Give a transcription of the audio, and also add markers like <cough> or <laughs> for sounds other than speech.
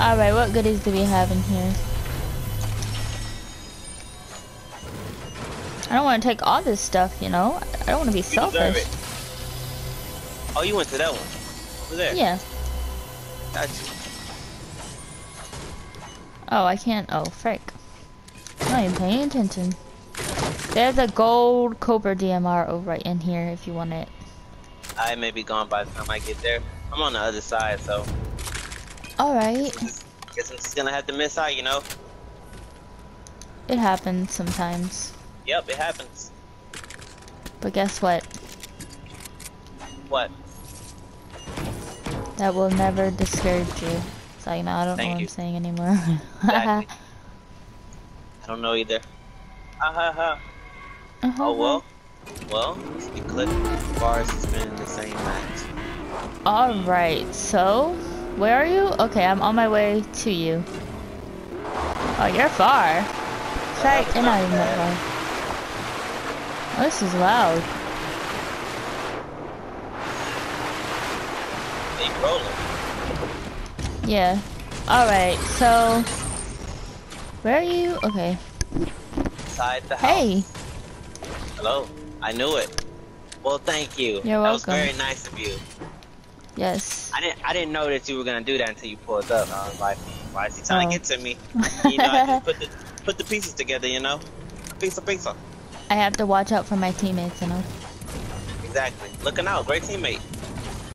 Alright, what goodies do we have in here? I don't want to take all this stuff, you know? I don't want to be You selfish. Oh, you went to that one. Over there. Yeah. Got you. Oh, I can't. Oh, frick. I'm not even paying attention. There's a gold Cobra DMR over right in here if you want it. I may be gone by the time I get there. I'm on the other side, so Alright. guess I'm just gonna have to miss out, you know? It happens sometimes. Yep, it happens. But guess what? What? That will never discourage you. So, you know, I don't Thank know what you. I'm saying anymore. Exactly. <laughs> I don't know either. Ah ha ha. Uh-huh. Oh well. Well, you click bars has been in the same match. Alright, so where are you? Okay, I'm on my way to you. Oh, you're far. Sorry, you're not even that far. Oh, this is loud. Rolling. Yeah. Alright, so where are you? Okay. Inside the house. Hey, Hello. I knew it. Well, thank you. You're that was very nice of you. Yes. I didn't. I didn't know that you were gonna do that until you pulled up. I was like, why is he trying Oh. to get to me? <laughs> You know, I just put the put the pieces together. You know, pizza, pizza. I have to watch out for my teammates, you know. Exactly. Looking out. Great teammate.